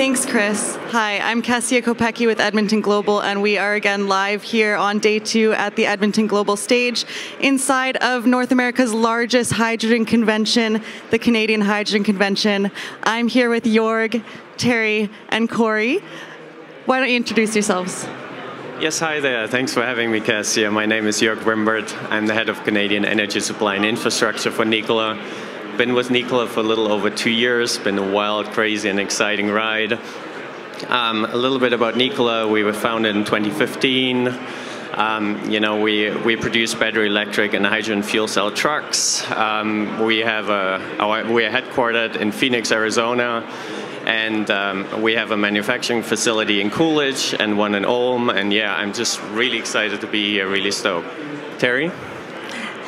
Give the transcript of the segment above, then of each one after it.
Thanks, Chris. Hi, I'm Kessia Kopecky with Edmonton Global, and we are again live here on day two at the Edmonton Global stage inside of North America's largest hydrogen convention, the Canadian Hydrogen Convention. I'm here with Jörg, Terri, and Cory. Why don't you introduce yourselves? Yes, hi there. Thanks for having me, Kessia. My name is Jörg Wimbert. I'm the head of Canadian Energy Supply and Infrastructure for Nikola been with Nikola for a little over two years. Been a wild, crazy, and exciting ride. Um, a little bit about Nikola. We were founded in 2015. Um, you know, we, we produce battery electric and hydrogen fuel cell trucks. Um, we have a, we are headquartered in Phoenix, Arizona, and um, we have a manufacturing facility in Coolidge and one in Ulm. And yeah, I'm just really excited to be here, really stoked. Terri?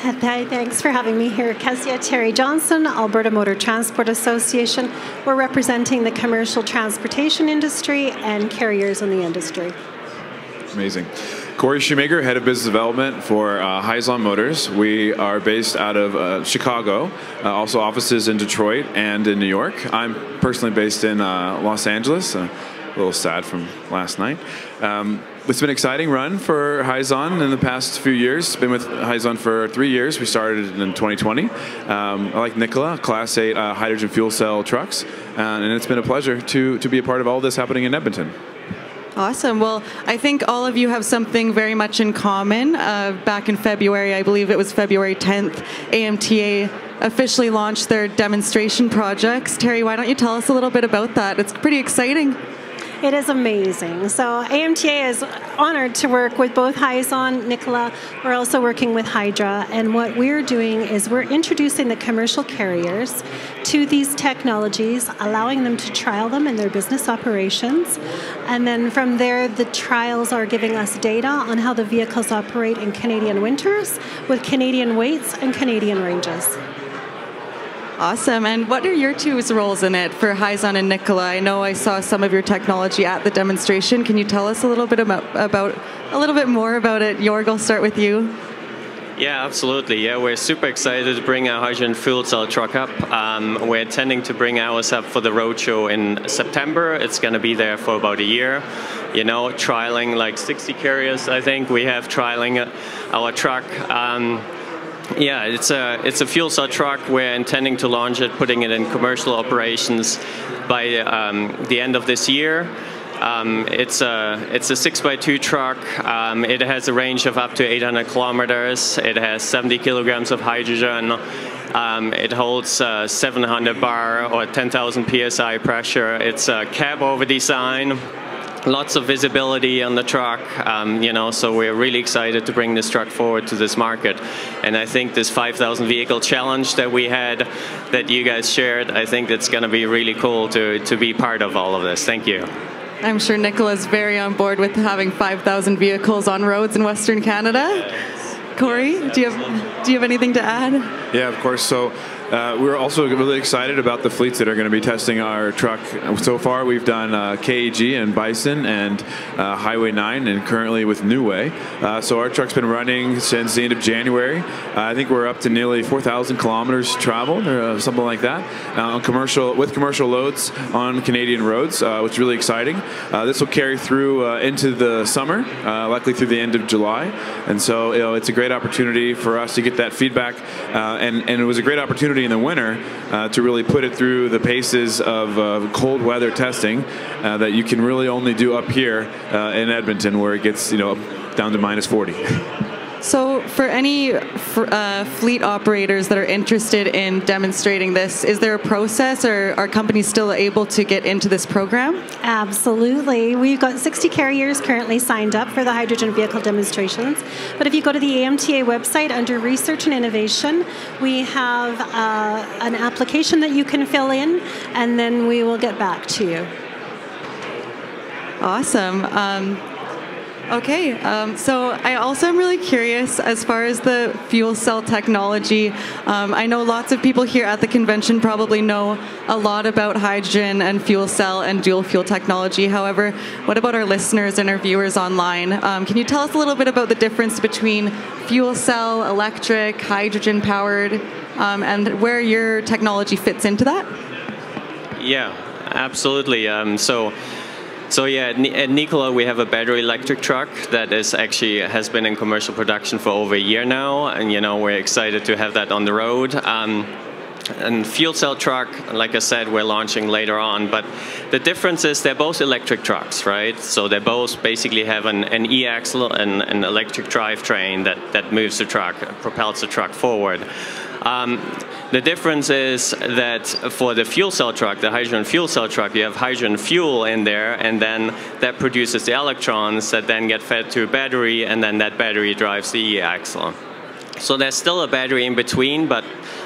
Hi, thanks for having me here. Kessia Terri Johnson, Alberta Motor Transport Association. We're representing the commercial transportation industry and carriers in the industry. Amazing. Cory Shumaker, Head of Business Development for uh, Motors. We are based out of uh, Chicago, uh, also offices in Detroit and in New York. I'm personally based in uh, Los Angeles, uh, a little sad from last night. Um, it's been an exciting run for Hyzon in the past few years. Been with Hyzon for three years. We started in 2020. Um, I like Nikola, Class 8 uh, hydrogen fuel cell trucks, and it's been a pleasure to, to be a part of all this happening in Edmonton. Awesome. Well, I think all of you have something very much in common. Uh, back in February, I believe it was February 10th, AMTA officially launched their demonstration projects. Terri, why don't you tell us a little bit about that? It's pretty exciting. It is amazing. So AMTA is honored to work with both Hyzon, Nikola. We're also working with Hydra, and what we're doing is we're introducing the commercial carriers to these technologies, allowing them to trial them in their business operations, and then from there, the trials are giving us data on how the vehicles operate in Canadian winters with Canadian weights and Canadian ranges. Awesome. And what are your two roles in it for Hyzon and Nikola? I know I saw some of your technology at the demonstration. Can you tell us a little bit about, about a little bit more about it? Jörg, I'll start with you. Yeah, absolutely. Yeah, we're super excited to bring our hydrogen fuel cell truck up. Um, we're intending to bring ours up for the roadshow in September. It's going to be there for about a year. You know, trialing like 60 carriers, I think. We have trialing our truck. Um, yeah, it's a it's a fuel cell truck. We're intending to launch it, putting it in commercial operations by um, the end of this year. Um, it's a it's a six by two truck. Um, it has a range of up to 800 kilometers. It has 70 kilograms of hydrogen. Um, it holds uh, 700 bar or 10,000 psi pressure. It's a cab over design lots of visibility on the truck, um, you know, so we're really excited to bring this truck forward to this market. And I think this 5,000 vehicle challenge that we had, that you guys shared, I think it's going to be really cool to, to be part of all of this. Thank you. I'm sure Nikola's very on board with having 5,000 vehicles on roads in Western Canada. Cory, do you have do you have anything to add? Yeah, of course. So uh, we're also really excited about the fleets that are going to be testing our truck. So far, we've done uh, KAG and Bison and uh, Highway 9, and currently with New Way. Uh, so our truck's been running since the end of January. Uh, I think we're up to nearly 4,000 kilometers traveled, or uh, something like that, on commercial with commercial loads on Canadian roads, which is really exciting. this will carry through into the summer, likely through the end of July, and so you know, it's a great opportunity for us to get that feedback, and and it was a great opportunity in the winter uh, to really put it through the paces of uh, cold weather testing uh, that you can really only do up here uh, in Edmonton, where it gets you know down to minus 40. So, for any uh, fleet operators that are interested in demonstrating this, is there a process or are companies still able to get into this program? Absolutely. We've got 60 carriers currently signed up for the hydrogen vehicle demonstrations. But if you go to the AMTA website under Research and Innovation, we have uh, an application that you can fill in, and then we will get back to you. Awesome. Um, Okay, um, so I also am really curious as far as the fuel cell technology. Um, I know lots of people here at the convention probably know a lot about hydrogen and fuel cell and dual fuel technology. However, what about our listeners and our viewers online? Um, can you tell us a little bit about the difference between fuel cell, electric, hydrogen powered, um, and where your technology fits into that? Yeah, absolutely. Um, so. So yeah, at Nikola we have a battery electric truck that is actually has been in commercial production for over a year now, and you know we're excited to have that on the road. Um, and fuel cell truck, like I said, we're launching later on. But the difference is they're both electric trucks, right? So they both basically have an, an e-axle and an electric drivetrain that, that moves the truck, propels the truck forward. Um, the difference is that for the fuel cell truck, the hydrogen fuel cell truck, you have hydrogen fuel in there, and then that produces the electrons that then get fed to a battery, and then that battery drives the e-axle. So there's still a battery in between, but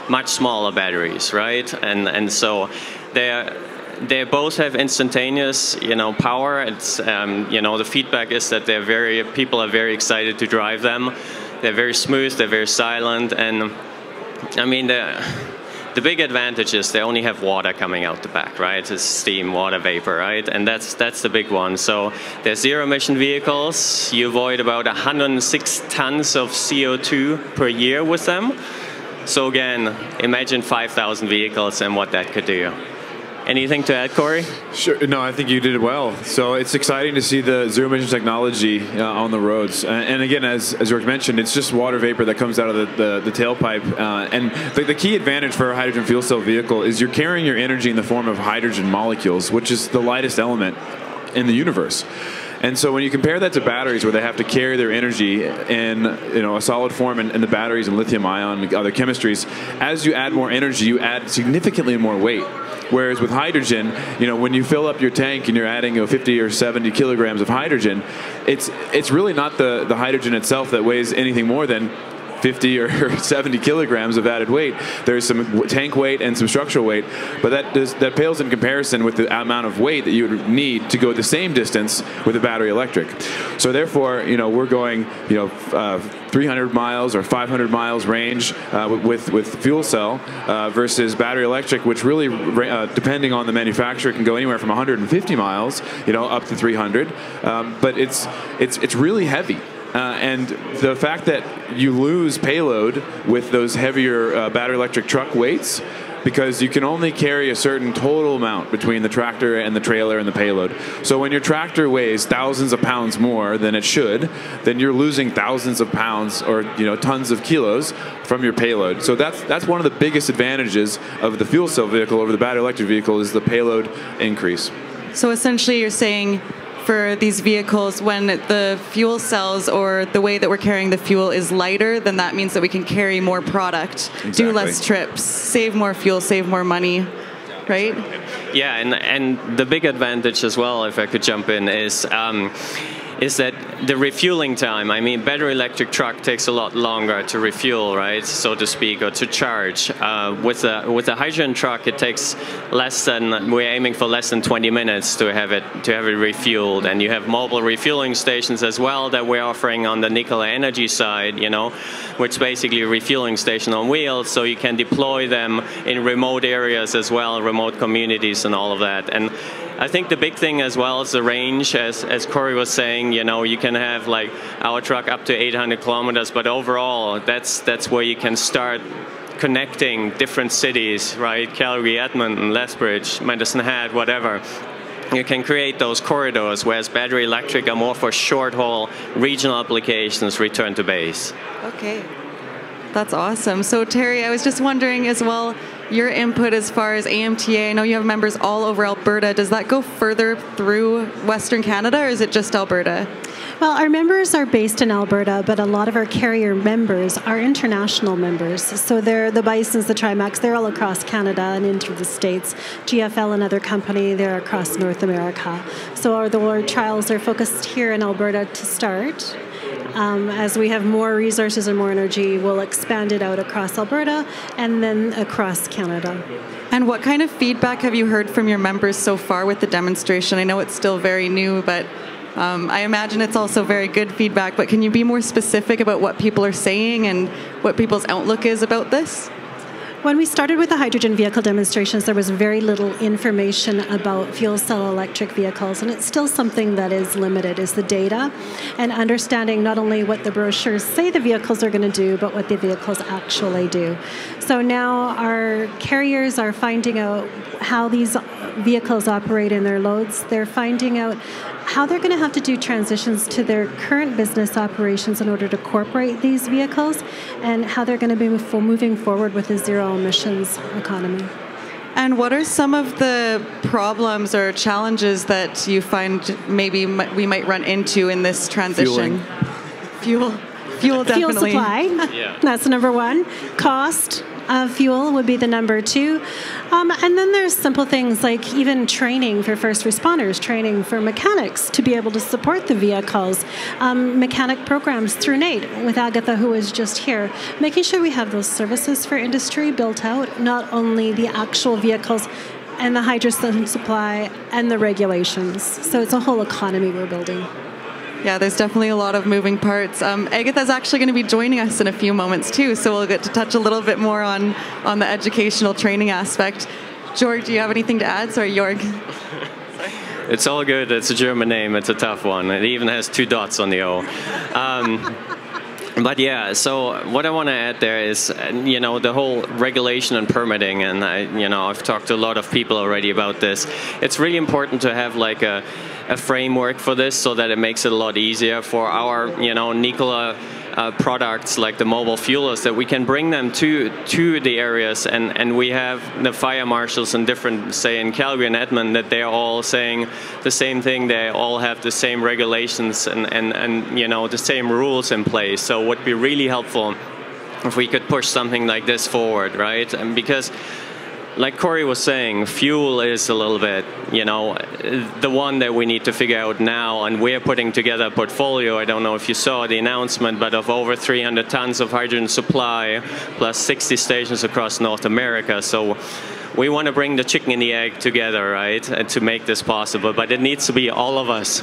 much smaller batteries, right? And and so they they both have instantaneous, you know, power. It's um, you know the feedback is that they're very people are very excited to drive them. They're very smooth. They're very silent, and I mean the the big advantage is they only have water coming out the back, right? It's steam, water vapor, right? And that's that's the big one. So they're zero emission vehicles. You avoid about 106 tons of CO2 per year with them. So again, imagine 5,000 vehicles and what that could do. Anything to add, Cory? Sure. No, I think you did well. So it's exciting to see the zero emission technology uh, on the roads. And, and, again, as, as George mentioned, it's just water vapor that comes out of the, the, the tailpipe. Uh, and the, the, key advantage for a hydrogen fuel cell vehicle is you're carrying your energy in the form of hydrogen molecules, which is the lightest element in the universe. And so when you compare that to batteries, where they have to carry their energy in you know a solid form in the batteries and lithium ion and other chemistries, as you add more energy, you add significantly more weight. Whereas with hydrogen, you know, when you fill up your tank and you're adding you know, 50 or 70 kilograms of hydrogen, it's it's really not the, the hydrogen itself that weighs anything more than 50 or 70 kilograms of added weight. There's some tank weight and some structural weight, but that does, that pales in comparison with the amount of weight that you would need to go the same distance with a battery electric. So therefore, you know, we're going, you know, uh, 300 miles or 500 miles range uh, with with fuel cell uh, versus battery electric, which really, uh, depending on the manufacturer, can go anywhere from 150 miles, you know, up to 300. Um, but it's it's it's really heavy. Uh, and the fact that you lose payload with those heavier uh, battery electric truck weights because you can only carry a certain total amount between the tractor and the trailer and the payload. So when your tractor weighs thousands of pounds more than it should, then you're losing thousands of pounds or you know tons of kilos from your payload. So that's that's one of the biggest advantages of the fuel cell vehicle over the battery electric vehicle is the payload increase. So essentially you're saying for these vehicles when the fuel cells or the way that we're carrying the fuel is lighter, then that means that we can carry more product, exactly. do less trips, save more fuel, save more money, right? Yeah, and and the big advantage as well, if I could jump in, is. Um, is that the refueling time. I mean, battery electric truck takes a lot longer to refuel, right, so to speak, or to charge. Uh, with a with a hydrogen truck, it takes less than we're aiming for less than 20 minutes to have it to have it refueled, and you have mobile refueling stations as well that we're offering on the Nikola Energy side, you know, which basically refueling station on wheels, so you can deploy them in remote areas as well, remote communities, and all of that, and I think the big thing as well is the range, as, as Cory was saying, you know, you can have like our truck up to 800 kilometers, but overall, that's, that's where you can start connecting different cities, right? Calgary, Edmonton, Lethbridge, Medicine Hat, whatever. You can create those corridors, whereas battery electric are more for short haul regional applications, return to base. Okay. That's awesome. So, Terri, I was just wondering as well your input as far as AMTA. I know you have members all over Alberta. Does that go further through Western Canada or is it just Alberta? Well, our members are based in Alberta, but a lot of our carrier members are international members. So they're the Bisons, the Trimacs, they're all across Canada and into the States. GFL, another company, they're across North America. So our, the trials are focused here in Alberta to start. Um, as we have more resources and more energy, we'll expand it out across Alberta and then across Canada. And what kind of feedback have you heard from your members so far with the demonstration? I know it's still very new, but um, I imagine it's also very good feedback. But can you be more specific about what people are saying and what people's outlook is about this? When we started with the hydrogen vehicle demonstrations, there was very little information about fuel cell electric vehicles, and it's still something that is limited, is the data and understanding not only what the brochures say the vehicles are going to do, but what the vehicles actually do. So now our carriers are finding out how these vehicles operate in their loads. They're finding out how they're going to have to do transitions to their current business operations in order to incorporate these vehicles and how they're going to be moving forward with a zero emissions economy. And what are some of the problems or challenges that you find maybe we might run into in this transition? Fueling. Fuel. Fuel definitely. Fuel supply. Yeah. That's number one. Cost of fuel would be the number two. Um, and then there's simple things like even training for first responders, training for mechanics to be able to support the vehicles, um, mechanic programs through NAIT with Agatha, who was just here, making sure we have those services for industry built out, not only the actual vehicles and the hydrogen supply and the regulations. So it's a whole economy we're building. Yeah, there's definitely a lot of moving parts. Um, Agatha's actually going to be joining us in a few moments too, so we'll get to touch a little bit more on on the educational training aspect. Jörg, do you have anything to add? Sorry, Jörg. It's all good. It's a German name. It's a tough one. It even has two dots on the O. Um, but yeah, so what I want to add there is, you know, the whole regulation and permitting, and I, you know, I've talked to a lot of people already about this. It's really important to have like a a framework for this so that it makes it a lot easier for our, you know, Nikola uh, products like the mobile fuelers that we can bring them to to the areas. And and we have the fire marshals and different say in Calgary and Edmonton that they're all saying the same thing. They all have the same regulations and and and you know the same rules in place. So would be really helpful if we could push something like this forward right? And because like Cory was saying, fuel is a little bit, you know, the one that we need to figure out now. And we're putting together a portfolio. I don't know if you saw the announcement, but of over 300 tons of hydrogen supply, plus 60 stations across North America. So we want to bring the chicken and the egg together, right, and to make this possible. But it needs to be all of us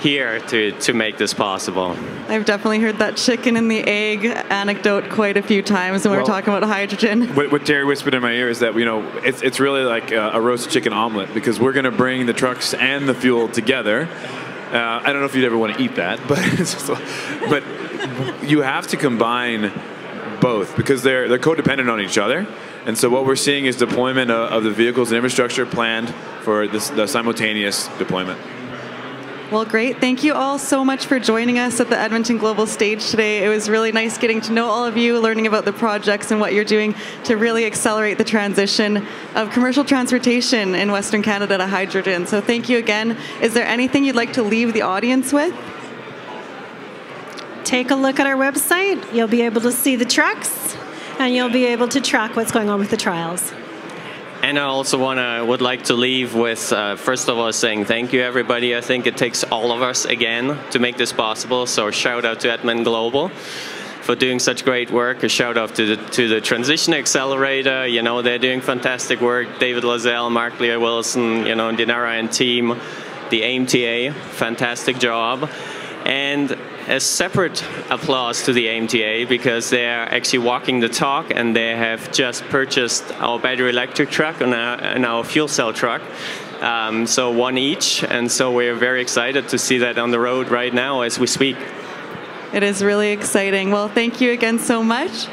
here to, to make this possible. I've definitely heard that chicken and the egg anecdote quite a few times when well, we're talking about hydrogen. What, what, Terri whispered in my ear is that, you know, it's, it's really like a, a roast chicken omelet because we're going to bring the trucks and the fuel together. Uh, I don't know if you'd ever want to eat that, but but you have to combine both because they're they're codependent on each other. And so what we're seeing is deployment of, of the vehicles and infrastructure planned for this, the simultaneous deployment. Well, great. Thank you all so much for joining us at the Edmonton Global Stage today. It was really nice getting to know all of you, learning about the projects and what you're doing to really accelerate the transition of commercial transportation in Western Canada to hydrogen. So thank you again. Is there anything you'd like to leave the audience with? Take a look at our website. You'll be able to see the trucks and you'll be able to track what's going on with the trials. And I also wanna would like to leave with uh, first of all saying thank you everybody. I think it takes all of us again to make this possible. So shout out to Edmond Global for doing such great work. A shout out to the to the Transition Accelerator. You know they're doing fantastic work. David Layzell, Mark Lear Wilson, you know Dinara and team, the AMTA, fantastic job. And a separate applause to the AMTA because they are actually walking the talk and they have just purchased our battery electric truck and our, and our fuel cell truck. Um, so one each, and so we're very excited to see that on the road right now as we speak. It is really exciting. Well, thank you again so much.